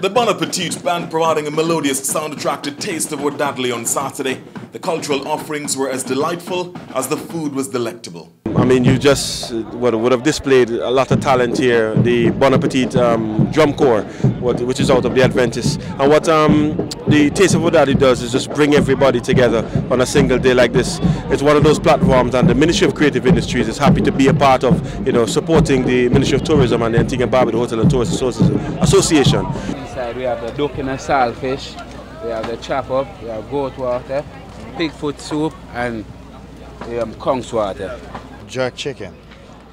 The Bon Appetit band providing a melodious sound-attracted taste of Wadadli on Saturday. The cultural offerings were as delightful as the food was delectable. I mean, you just would, would have displayed a lot of talent here. The Bon Appetit um, drum corps, what, which is out of the Adventist. And what um, the Taste of Wadadli does is just bring everybody together on a single day like this. It's one of those platforms, and the Ministry of Creative Industries is happy to be a part of, you know, supporting the Ministry of Tourism and the Antigua and Barbuda Hotel and Tourist Association. Inside we have the duck and the saltfish, we have the chop up, we have goat water, pig foot soup, and the um, conch water. Jerk chicken.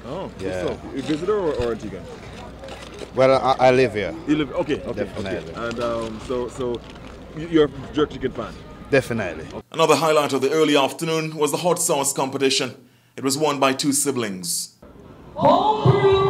Oh, Yeah. so you visitor or, or Antigua? Well, I, I live here. You live okay, okay, Definitely. okay. And um, so so you- you're a jerk chicken fan. Definitely. Another highlight of the early afternoon was the hot sauce competition. It was won by two siblings. Homebrew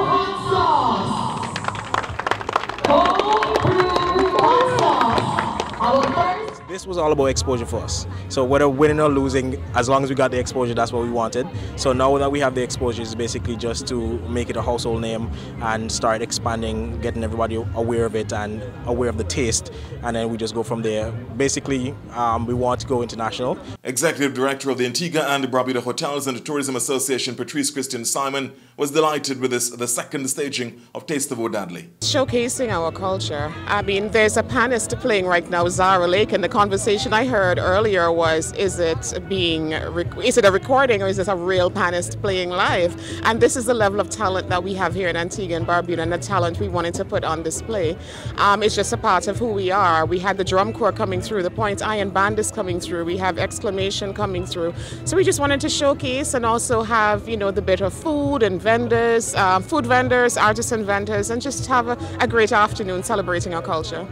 This was all about exposure for us. So whether winning or losing, as long as we got the exposure, that's what we wanted. So now that we have the exposure, it's basically just to make it a household name and start expanding, getting everybody aware of it and aware of the taste, and then we just go from there. Basically, um, we want to go international. Executive Director of the Antigua and Barbuda Hotels and Tourism Association, Patrice Christian Simon, was delighted with this, the second staging of Taste of Wadadli. showcasing our culture. I mean, there's a panist playing right now, Zara Lake, and the conversation I heard earlier was, is it being, is it a recording or is this a real panist playing live? And this is the level of talent that we have here in Antigua and Barbuda, and the talent we wanted to put on display. Um, it's just a part of who we are. We had the drum corps coming through, the Point Iron Band is coming through, we have exclamation coming through. So we just wanted to showcase and also have, you know, the bit of food and vendors, uh, food vendors, artisan vendors, and just have a, a great afternoon celebrating our culture.